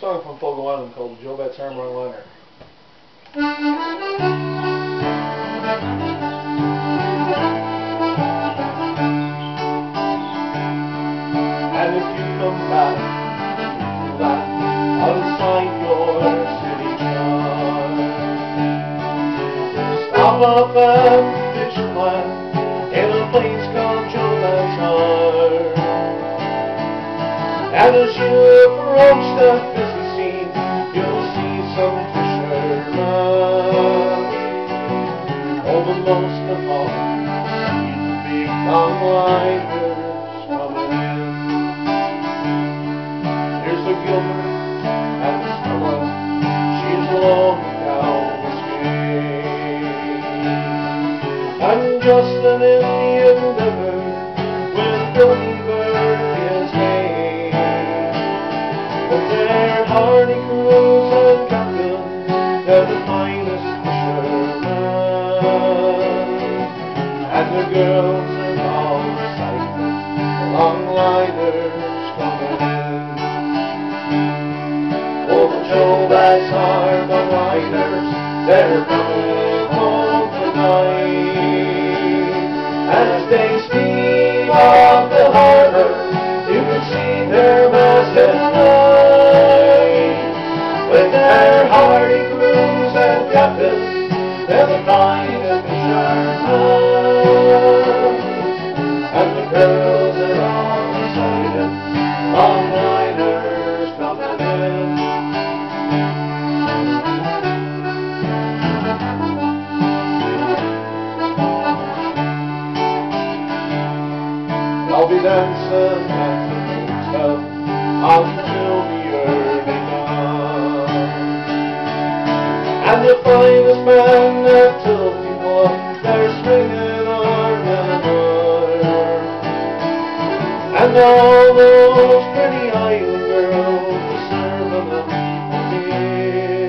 song from Fogo Island called Joe Batt's Armor Liner. And if you come back that outside your city charm, stop off at Fishland in a place called Joe Batt's Armor. And as you approach the longliners coming in. Here's the Gilbert and the Stella. She's long down the stream. And Justin in the Endeavor with Billy Bird his name. But they're hardy crews and captains, they're the finest fishermen. And the girls are the liners, they're coming home tonight. As they steam off the harbor, you can see their mastheads rise. With their hardy crews and captains, they're the finest fishermen. And the girls are all excited, long liners coming Dancing at the hotel until the. And the finest men at Tilting, they're swinging arm in arm. And all those pretty island girls are serving them beer.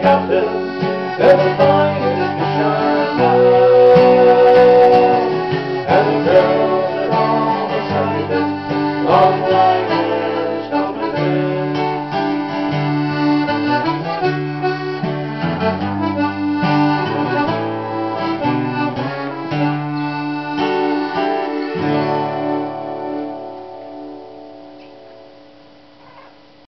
captain. And the girls are